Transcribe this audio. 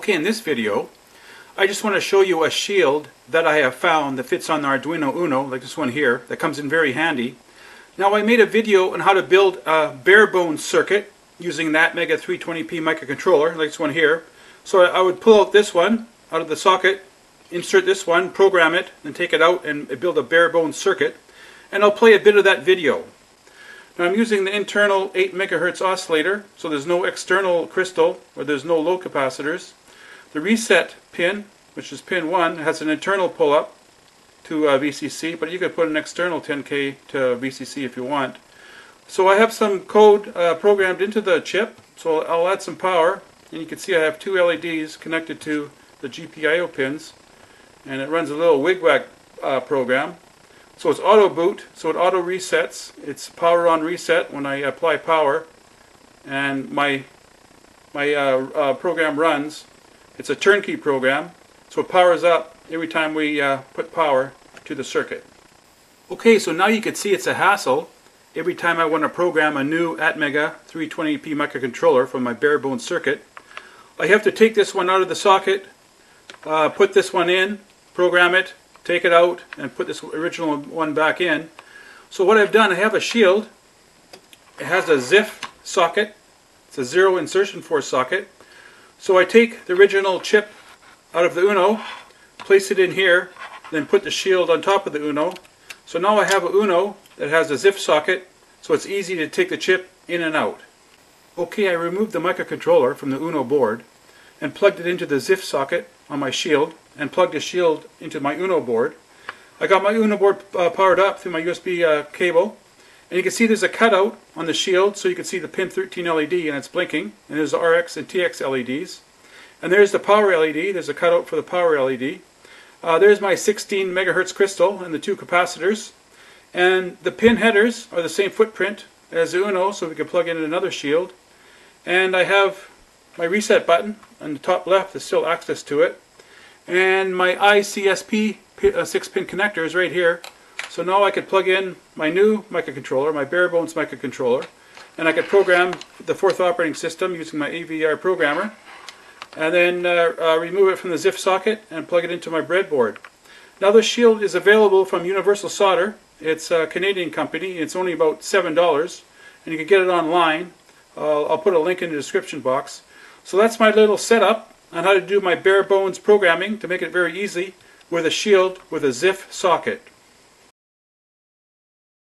Okay, in this video, I just want to show you a shield that I have found that fits on the Arduino Uno, like this one here, that comes in very handy. Now I made a video on how to build a bare bones circuit using ATmega 328p microcontroller, like this one here. So I would pull out this one out of the socket, insert this one, program it, and take it out and build a bare bones circuit. And I'll play a bit of that video. Now I'm using the internal 8 megahertz oscillator, so there's no external crystal or there's no low capacitors. The reset pin, which is pin 1, has an internal pull-up to uh, VCC, but you could put an external 10K to VCC if you want. So I have some code uh, programmed into the chip, so I'll add some power, and you can see I have two LEDs connected to the GPIO pins, and it runs a little wigwag uh, program. So it's auto boot, so it auto resets. It's power on reset when I apply power, and my my uh, uh, program runs. It's a turnkey program, so it powers up every time we uh, put power to the circuit. Okay, so now you can see it's a hassle. Every time I want to program a new ATmega 328p microcontroller from my bare bones circuit, I have to take this one out of the socket, uh, put this one in, program it, take it out and put this original one back in. So what I've done, I have a shield. It has a ZIF socket. It's a zero insertion force socket. So I take the original chip out of the Uno, place it in here, then put the shield on top of the Uno. So now I have a Uno that has a ZIF socket, so it's easy to take the chip in and out. Okay, I removed the microcontroller from the Uno board and plugged it into the ZIF socket on my shield and plugged the shield into my Uno board. I got my Uno board uh, powered up through my USB uh, cable and you can see there's a cutout on the shield so you can see the pin 13 LED and it's blinking and there's the RX and TX LEDs and there's the power LED, there's a cutout for the power LED. Uh, there's my 16 megahertz crystal and the two capacitors and the pin headers are the same footprint as the Uno so we can plug in another shield and I have my reset button on the top left, there's still access to it. And my ICSP 6-pin connector is right here. So now I could plug in my new microcontroller, my bare bones microcontroller, and I could program the Forth operating system using my AVR programmer, and then uh, uh, remove it from the ZIF socket and plug it into my breadboard. Now this shield is available from Universal Solder. It's a Canadian company. It's only about $7, and you can get it online. I'll put a link in the description box. So that's my little setup on how to do my bare bones programming to make it very easy with a shield with a ZIF socket.